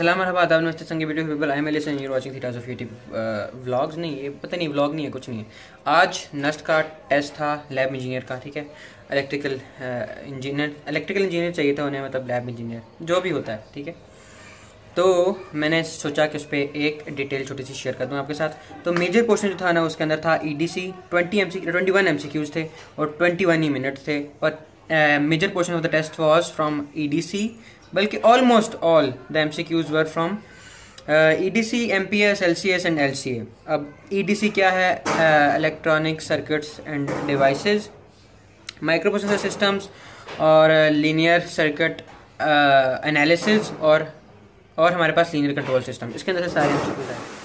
सलाम मरहबा, आदाब नमस्ते संगे video people I am Alice and you watching थीटास of YouTube vlogs नहीं, ये पता नहीं व्लॉग नहीं है, कुछ नहीं है। आज नस्ट का टेस्ट था लैब इंजीनियर का, ठीक है? इलेक्ट्रिकल इंजीनियर इलेक्ट्रिकल इंजीनियर चाहिए था उन्हें मतलब लैब इंजीनियर जो भी होता है, ठीक है? तो मैंने सोचा कि उस पर एक डिटेल छोटी सी शेयर कर दूँ आपके साथ। तो मेजर पोर्शन जो था ना, उसके अंदर था E D C twenty M C twenty one M C Qs थे और ट्वेंटी वन ही मिनट थे। और major portion of the test was from E D C बल्कि almost all the M C Qs were from E D C M P S L C S and L C A अब E D C क्या है? Electronic circuits and devices microprocessor systems और linear circuit analysis और और हमारे पास linear control system इसके अंदर से सारे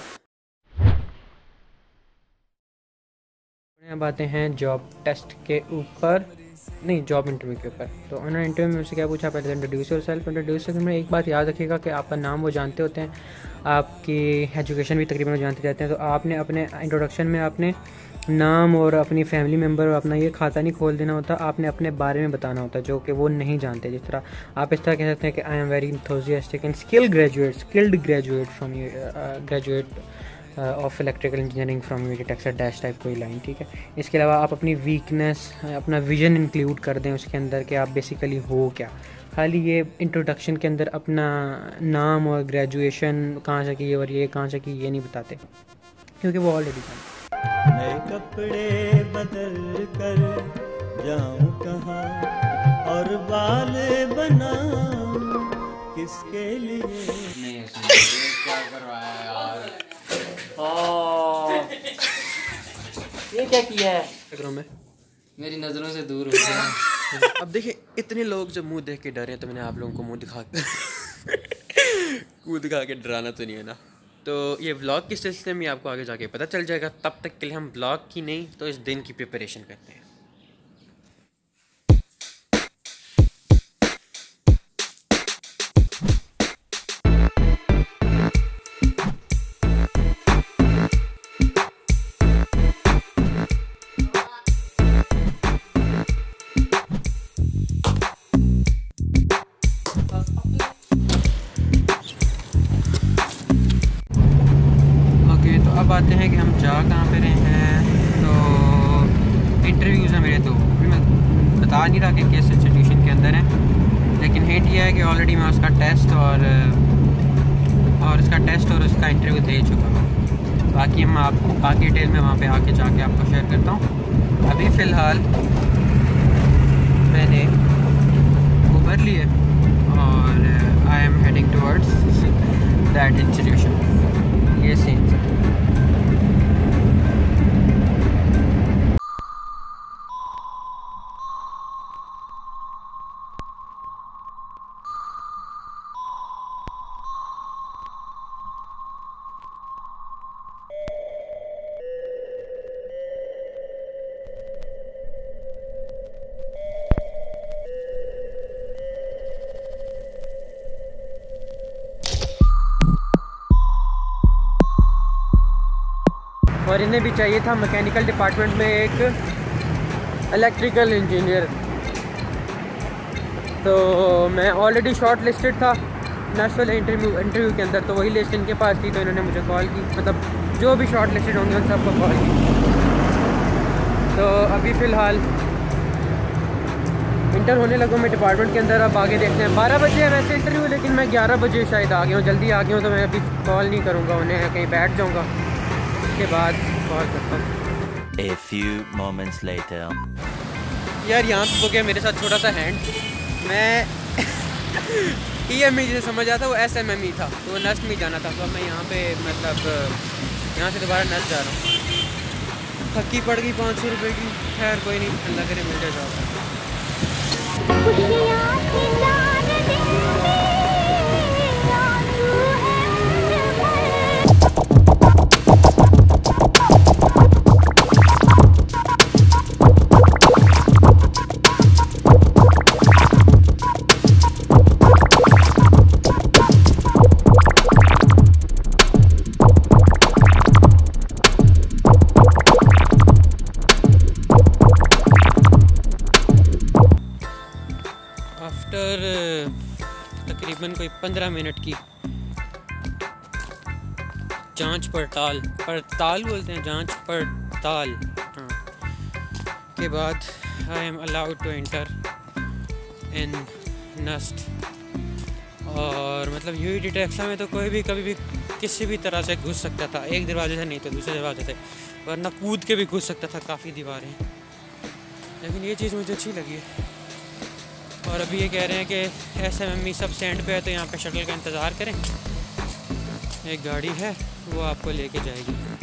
अब आते हैं जॉब टेस्ट के ऊपर। नहीं जॉब इंटरव्यू के ऊपर। तो उन्होंने इंटरव्यू में मुझसे क्या पूछा पहले इंट्रोड्यूस योर सेल्फ इंट्रोड्यूस में एक बात याद रखिएगा कि आपका नाम वो जानते होते हैं, आपकी एजुकेशन भी तकरीबन जानते रहते हैं। तो आपने अपने इंट्रोडक्शन में आपने नाम और अपनी फैमिली मेंबर और अपना ये खाता नहीं खोल देना होता, आपने अपने बारे में बताना होता, जो कि वो नहीं जानते। जिस तरह आप इस तरह कह सकते हैं कि I am very enthusiastic and skill graduate skilled graduate from graduate of electrical engineering from U Texas dash type कोई लाइन ठीक है? इसके अलावा आप अपनी वीकनेस अपना विजन इंक्लूड कर दें उसके अंदर कि आप बेसिकली हो क्या। खाली ये इंट्रोडक्शन के अंदर अपना नाम और ग्रेजुएशन कहाँ से की और ये कहाँ से की ये नहीं बताते क्योंकि वो ऑलरेडी जानते नए कपड़े बदल कर जाऊँ कहाँ और बाल बना किसके लिए? नहीं क्या करवाया यार? ये क्या किया है? में मेरी नज़रों से दूर हो गया। अब देखिए इतने लोग जब मुँह देख के डरे तो मैंने आप लोगों को मुँह दिखा मुँह दिखा के डराना तो नहीं है ना। तो ये ब्लॉग के सिलसिले में आपको आगे जाके पता चल जाएगा तब तक के लिए हम ब्लॉग की नहीं तो इस दिन की प्रिपरेशन करते हैं। कि किस इंस्टीट्यूशन के अंदर है। लेकिन हिंट ये है कि ऑलरेडी मैं उसका टेस्ट और और उसका टेस्ट और उसका इंटरव्यू दे चुका हूँ। बाकी हम आपको बाकी डिटेल में वहाँ पे आके जाके आपको शेयर करता हूँ। अभी फ़िलहाल मैंने उबर लिए और I am heading towards that institution ये सीन और इन्हें भी चाहिए था मैकेनिकल डिपार्टमेंट में एक इलेक्ट्रिकल इंजीनियर। तो मैं ऑलरेडी शॉर्ट लिस्टेड था नेशनल इंटरव्यू इंटरव्यू के अंदर तो वही लिस्ट इनके पास थी तो इन्होंने मुझे कॉल की। मतलब जो भी शॉर्ट लिस्टेड होंगे, उन सबको कॉल की। तो अभी फ़िलहाल इंटर होने लगूँ मैं डिपार्टमेंट के अंदर, अब आगे देखते हैं। बारह बजे है वैसे इंटरव्यू लेकिन मैं ग्यारह बजे शायद आ गया हूँ। जल्दी आ गया हूँ तो मैं अभी कॉल नहीं करूँगा, उन्हें कहीं बैठ जाऊँगा। उसके बाद कॉल करता हूँ। A few moments later. यार यहाँ पे हो गया मेरे साथ छोटा सा हैंड मैं ई एम ई जिसे समझ आता वो एस एम एम ई था। तो वो नस्ट में जाना था तो मैं यहाँ पे मतलब यहाँ से दोबारा नस्ट जा रहा हूँ। थकी पड़ गई पाँच सौ रुपये की। खैर कोई नहीं अल्लाह करे मिल जाए जॉब पंद्रह मिनट की। जाँच पड़ताल। पड़ताल बोलते हैं, जाँच पड़ताल। हाँ। के बाद I am allowed to enter in NUST और मतलब यू टी में तो कोई भी, कभी भी, किसी भी तरह से घुस सकता था। एक दरवाजे से नहीं तो दूसरे दरवाजे से। वरना कूद के भी घुस सकता था। काफ़ी दीवारें। लेकिन ये चीज़ मुझे अच्छी लगी है। और अभी ये कह रहे हैं कि एस एम ई सब स्टैंड पे है तो यहाँ पे शटल का इंतज़ार करें। एक गाड़ी है, वो आपको लेके जाएगी।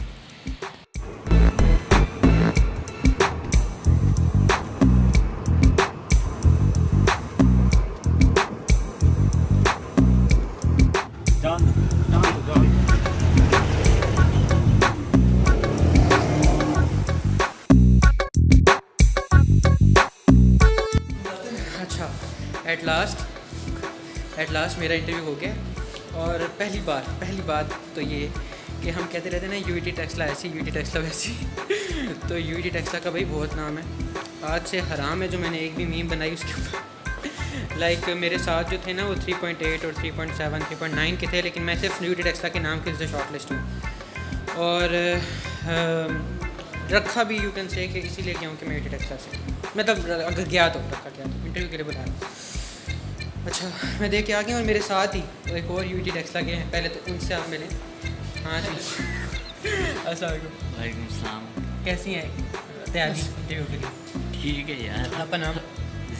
लास्ट मेरा इंटरव्यू हो गया। और पहली बार पहली बात तो ये कि हम कहते रहते हैं ना यू टी टेक्सला ऐसी यू टी टेक्सला वैसी। तो यू टी टेक्सला का भाई बहुत नाम है। आज से हराम है जो मैंने एक भी मीम बनाई उसके ऊपर। लाइक मेरे साथ जो थे ना वो 3.8 और 3.7 3.9 के थे लेकिन मैं सिर्फ़ यू टी टेक्सला के नाम के से शॉर्ट लिस्ट हूँ। और अम, रखा भी यू कैन से इसीलिए गया हूँ कि मैं यू टी टेक्सला से। मतलब अगर गया तो रखा गया तो इंटरव्यू के लिए बुला रहा अच्छा मैं देख के आ गया और मेरे साथ ही एक और यू टी टेक्सला के हैं। पहले तो उनसे आप मिले। हाँ जी। अस्सलाम वालेकुम सलाम। कैसी हैं? तैयारी इंटरव्यू के लिए ठीक है यार। आपका नाम?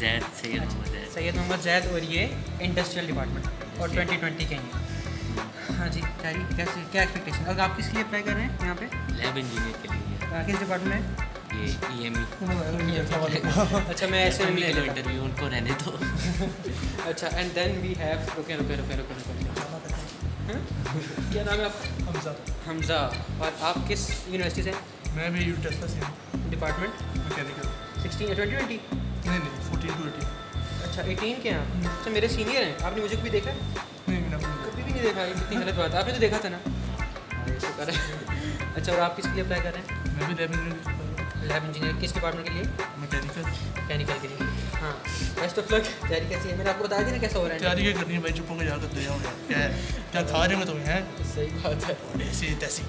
जैद सैयद मोहम्मद जैद। सैयद मोहम्मद जैद और ये इंडस्ट्रियल डिपार्टमेंट और 2020 के हैं। हाँ जी तैयारी कैसे क्या एक्सपेक्टेशन और आप किस लिए अप्लाई कर रहे हैं यहाँ पे? लैब इंजीनियर के लिए। किस डिपार्टमेंट में? ये ई एम ई अच्छा मैं ऐसे में ले लो इंटरव्यू उनको रहने दो। अच्छा एंड देन वी हैव रुके रुके रुके रुके रुके? क्या नाम है आपका? हमजा। हमज़ा। और आप किस यूनिवर्सिटी से मैं भी यू टेस्ला से department mechanical sixteen twenty twenty नहीं नहीं फोर्टीन टू एटीन अच्छा एटीन के हैं अच्छा मेरे सीनियर हैं। आपने मुझे कभी देखा? नहीं कभी भी नहीं देखा ये कितनी गलत बात। आपने तो देखा था ना? शुक्र है। अच्छा और आप किस लिए अप्लाई कर रहे हैं? मैं भी लैब इंजीनियर किस डिपार्टमेंट के लिए? मैकेनिकल मैकेनिकल के लिए। हाँ बेस्ट ऑफ़ लक तैयारी कैसी है? मैंने आपको बताया था ना कैसा हो रहा है। तैयारी क्या करनी है? भाई चुप होकर जाकर दे आओ क्या है? क्या खा रहे हो तुम हैं? सही बात है। ऐसी तैसी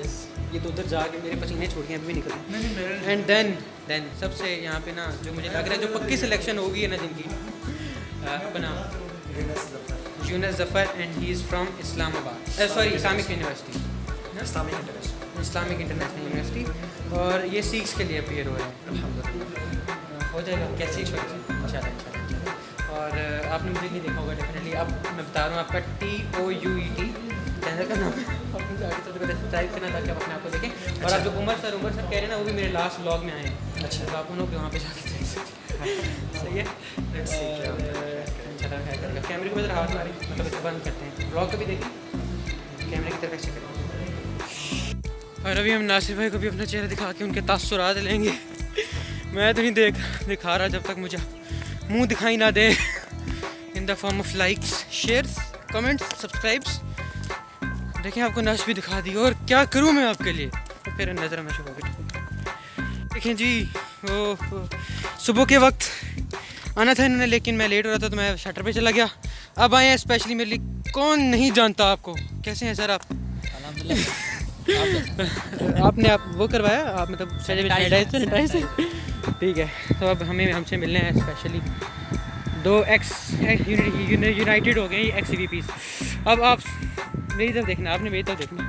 यस ये तो उधर जाके मेरे पसीने छोड़ के अभी भी निकल। नहीं नहीं एंड देन देन सबसे यहाँ पे ना जो मुझे लग रहा है जो पक्की सिलेक्शन होगी है ना जिनकी। अपना Younas Zafar and he is from Islamabad sorry Islamic university Islamic international Islamic international university और ये सीक्स के लिए अपेयर हो रहे हैं अल्हम्दुलिल्लाह। हो जाएगा कैसे इंशाल्लाह इंशाल्लाह इंशाल्लाह और आपने मुझे नहीं देखा होगा डेफिनेटली अब मैं बता रहा हूँ आपका T O U E T channel का नाम है सब्सक्राइब करना ताकि आप अपने आप को देखें। और आप जो उमर सर उमर सर कह रहे हैं ना वो भी मेरे लास्ट ब्लॉग में आए अच्छा। तो आप उन्हों के वहाँ पे जाके देख सकते हैं। सही है? खैर करेगा कैमरे को हाथ मारी मतलब बंद करते हैं। ब्लॉग को भी देखें? कैमरे की तरफ़ ऐसे करें। और अभी हम नासिर भाई को भी अपना चेहरा दिखा के उनके तासुरात लेंगे। मैं तो नहीं देख दिखा रहा जब तक मुझे मुँह दिखाई ना दे। In the form of likes shares comments subscribes देखिए आपको नश भी दिखा दी और क्या करूँ मैं आपके लिए? फिर नज़र में शुभ देखें जी वो, सुबह के वक्त आना था इन्होंने लेकिन मैं लेट हो रहा था तो मैं शटर पे चला गया। अब आए हैं स्पेशली मेरे लिए कौन नहीं जानता आपको? कैसे हैं सर आप? आपने आप वो करवाया? आप मतलब सैनिटाइज ठीक है तो अब हमें हमसे मिलने हैं स्पेशली दो एक्स यूनाइटेड हो गए एक्स वी पीस अब आप मेरी तरफ़ देखना आपने मेरी तरफ़ देखना.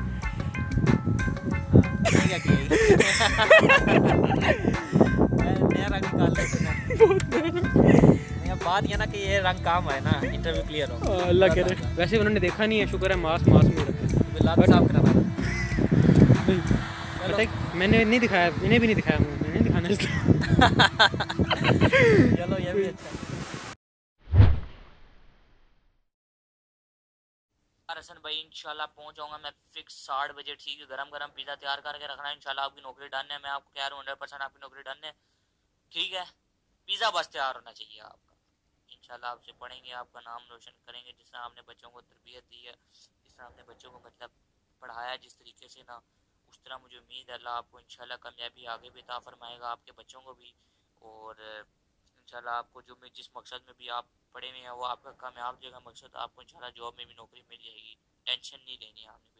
बात ये ना कि ये रंग काम है ना इंटरव्यू क्लियर हो अल्लाह करे। वैसे उन्होंने देखा नहीं है शुक्र है मास्क मास्क में रखा। कराना पता मैंने नहीं दिखाया, इन्हें भी नहीं दिखाया मैंने दिखाना चलो, ये भी अच्छा हसन भाई, इंशाल्लाह पहुँच जाऊँगा मैं फिक्स साठ बजे, ठीक है? गरम गरम पिज़्ज़ा तैयार करके रखना है इंशाल्लाह आपकी नौकरी डन है। मैं आपको कह रहा हूँ हंड्रेड परसेंट आपकी नौकरी डन है। ठीक है? पिज़्ज़ा बस तैयार होना चाहिए आपका। इंशाल्लाह आपसे पढ़ेंगे, आपका नाम रोशन करेंगे, जिस तरह आपने बच्चों को तरबियत दी है, जिस तरह आपने बच्चों को मतलब पढ़ाया, जिस तरीके से ना तरह मुझे उम्मीद है अल्लाह आपको इन कामयाबी आगे भी ता फरमाएगा आपके बच्चों को भी। और इन आपको जो में जिस मकसद में भी आप पढ़े हुए हैं वो आपका कामयाब जगह मकसद आपको इन जॉब में भी नौकरी मिल जाएगी। टेंशन नहीं लेनी है आपने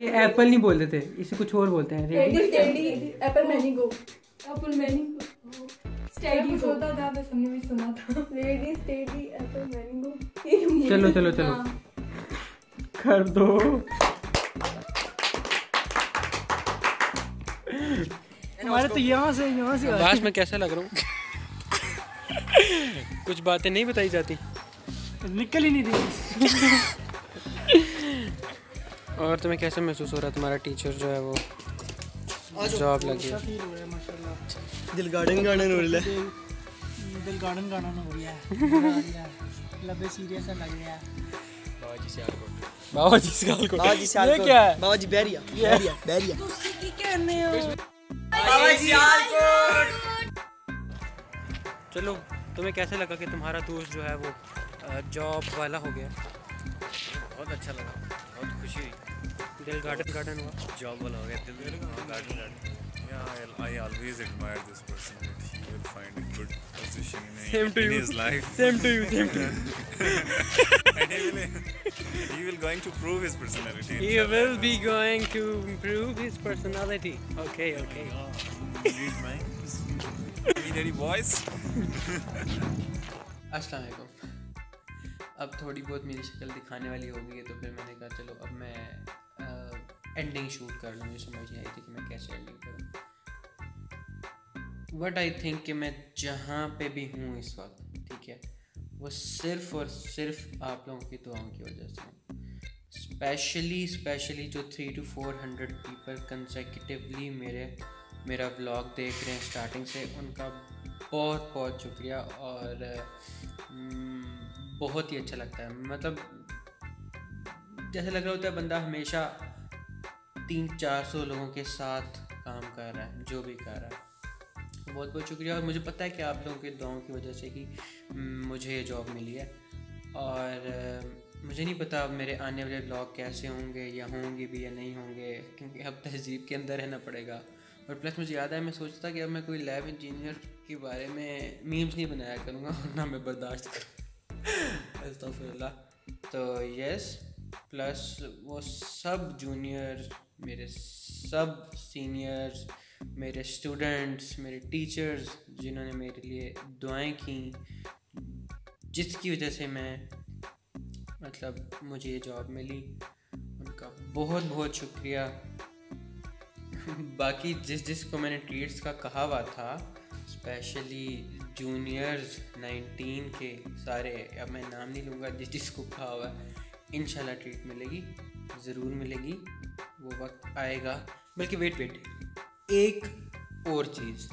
ये एप्पल नहीं बोलते थे इसे कुछ और बोलते हैं एप्पल मैनिंग एप्पल मैनिंग स्टेडी को होता था बस हमने भी सुना था। रेडी स्टेडी एप्पल मैनिगो चलो चलो चलो। कर दो। हमारे तो यहाँ से यहाँ से आवाज़ में कैसा लग रहा हूँ? कुछ बातें नहीं बताई जाती। निकल ही नहीं रही। और तुम्हें कैसा महसूस हो रहा है तुम्हारा टीचर जो है वो? जॉब लगी है। हो रहा है माशाल्लाह। दिल गार्डन गार्डन हो रहा है। दिल गार्डन गार्डन हो गया है। लबे सीरियस लग गया है। बाबा जी सियाल को बाबा जी सियाल ये क्या है? बाबा जी बैरिया बैरिया। बैरिया चलो तुम्हें कैसे लगा कि तुम्हारा दोस्त जो है वो जॉब वाला हो गया? बहुत अच्छा लगा बहुत खुशी हुई। दिल गार्डन गार्डन हुआ जॉब वाला हो गया दिल दिल गार्डन गार्डन या I always admire this person he will find a good position in his life same to you same to He will going to prove his personality. He will be going to improve his personality. Okay, okay. Read my Read any voice. Assalamu alaikum. अब थोड़ी बहुत मेरी शक्ल दिखाने वाली होगी तो फिर मैंने कहा चलो अब मैं एंडिंग शूट कर लूँ मुझे समझ नहीं आई थी कि मैं कैसे एंडिंग करूँ। वट आई थिंक कि मैं जहाँ पे भी हूँ इस वक्त ठीक है वो सिर्फ़ और सिर्फ़ आप लोगों की दुआओं की वजह से स्पेशली स्पेशली जो three to four hundred people consecutively मेरे मेरा व्लॉग देख रहे हैं स्टार्टिंग से उनका बहुत बहुत शुक्रिया और हम्म, बहुत ही अच्छा लगता है। मतलब जैसे लग रहा होता है बंदा हमेशा तीन चार सौ लोगों के साथ काम कर रहा है जो भी कर रहा है। बहुत बहुत शुक्रिया। और मुझे पता है कि आप लोगों के दुआओं की वजह से कि हम्म, मुझे ये जॉब मिली है। और मुझे नहीं पता अब मेरे आने वाले ब्लॉग कैसे होंगे या होंगे भी या नहीं होंगे क्योंकि अब तहजीब के अंदर रहना पड़ेगा। और प्लस मुझे याद है मैं सोचता कि अब मैं कोई लैब इंजीनियर के बारे में मीम्स नहीं बनाया करूँगा ना मैं बर्दाश्त करूँ। तो यस प्लस वो सब जूनियर्स मेरे सब सीनियर्स मेरे स्टूडेंट्स मेरे टीचर्स जिन्होंने मेरे लिए दुआएँ की, जिसकी वजह से मैं मतलब मुझे ये जॉब मिली। उनका बहुत बहुत शुक्रिया। बाकी जिस जिस को मैंने ट्रीट्स का कहा हुआ था स्पेशली जूनियर्स 19 के सारे, अब मैं नाम नहीं लूँगा, जिस जिसको कहा हुआ है। इन ट्रीट मिलेगी, ज़रूर मिलेगी, वो वक्त आएगा। बल्कि वेट वेट एक और चीज़,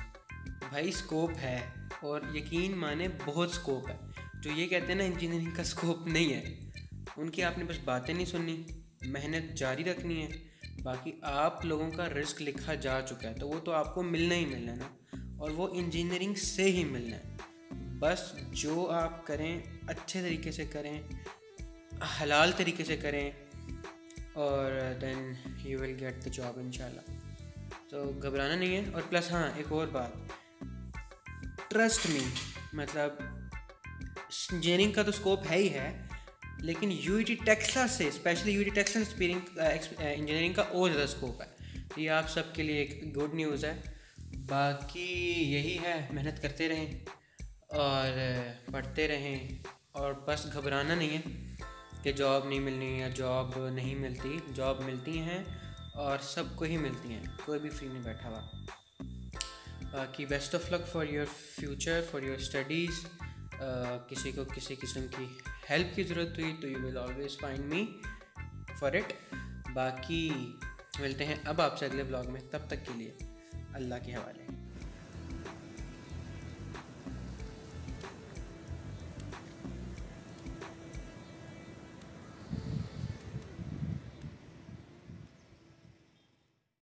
भाई स्कोप है और यकीन माने बहुत स्कोप है। जो ये कहते हैं ना इंजीनियरिंग का स्कोप नहीं है, उनकी आपने बस बातें नहीं सुननी, मेहनत जारी रखनी है। बाकी आप लोगों का रिस्क लिखा जा चुका है तो वो तो आपको मिलना ही मिलना है ना, और वो इंजीनियरिंग से ही मिलना है। बस जो आप करें, अच्छे तरीके से करें हलाल तरीके से करें और then you will get the job इंशाल्लाह। तो घबराना नहीं है और प्लस हाँ एक और बात। ट्रस्ट मी मतलब इंजीनियरिंग का तो स्कोप है ही है, लेकिन यू टी टेक्सा से specially U T Texas engineering का और ज़्यादा स्कोप है। तो ये आप सबके लिए एक गुड न्यूज़ है। बाकी यही है, मेहनत करते रहें और पढ़ते रहें और बस घबराना नहीं है। कि जॉब नहीं मिलनी या जॉब नहीं मिलती जॉब मिलती हैं और सबको ही मिलती हैं, कोई भी फ्री नहीं बैठा हुआ। बाकी best of luck for your future for your studies किसी को किसी किस्म की हेल्प की ज़रूरत हुई तो you will always find me for it बाकी मिलते हैं अब आपसे अगले ब्लॉग में, तब तक के लिए अल्लाह के हवाले।